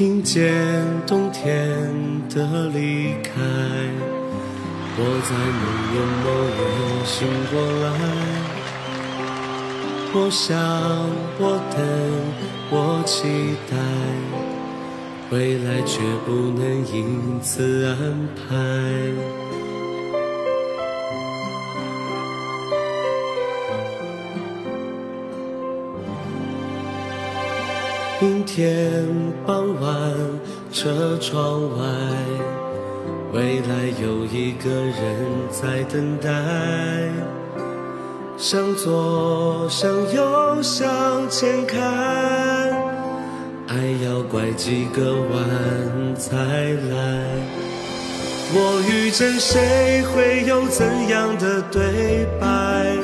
听见冬天的离开，我在某年某月醒过来。我想，我等，我期待，未来却不能因此安排。阴天傍晚，车窗外，未来有一个人在等待。向左，向右，向前看，爱要拐几个弯才来。我遇见谁，会有怎样的对白？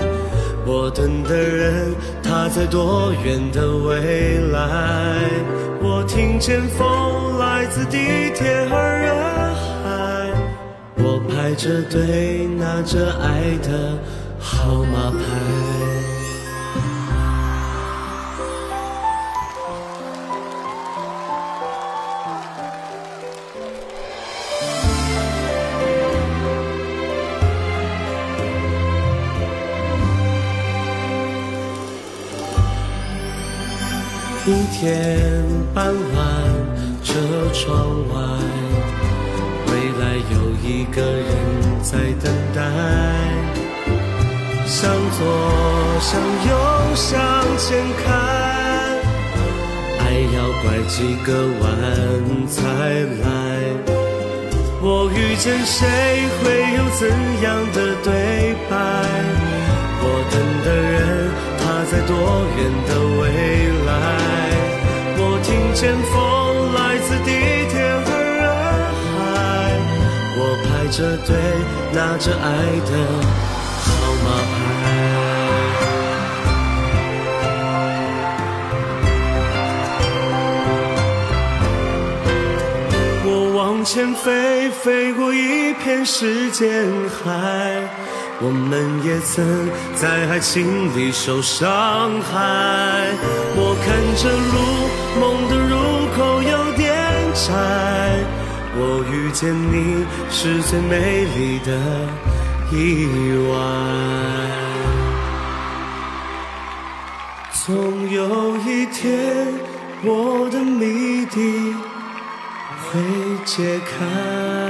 我等的人，他在多远的未来？先锋来自地铁和人海，我排着队拿着爱的号码牌。阴天傍晚，车窗外，未来有一个人在等待。向左，向右，向前看，爱要拐几个弯才来。我遇见谁，会有怎样的前风来自地铁和人海，我排着队拿着爱的前飞，飞过一片时间海，我们也曾在爱情里受伤害。我看着路，梦的入口有点窄。我遇见你是最美丽的意外，总有一天我的谜底会解开。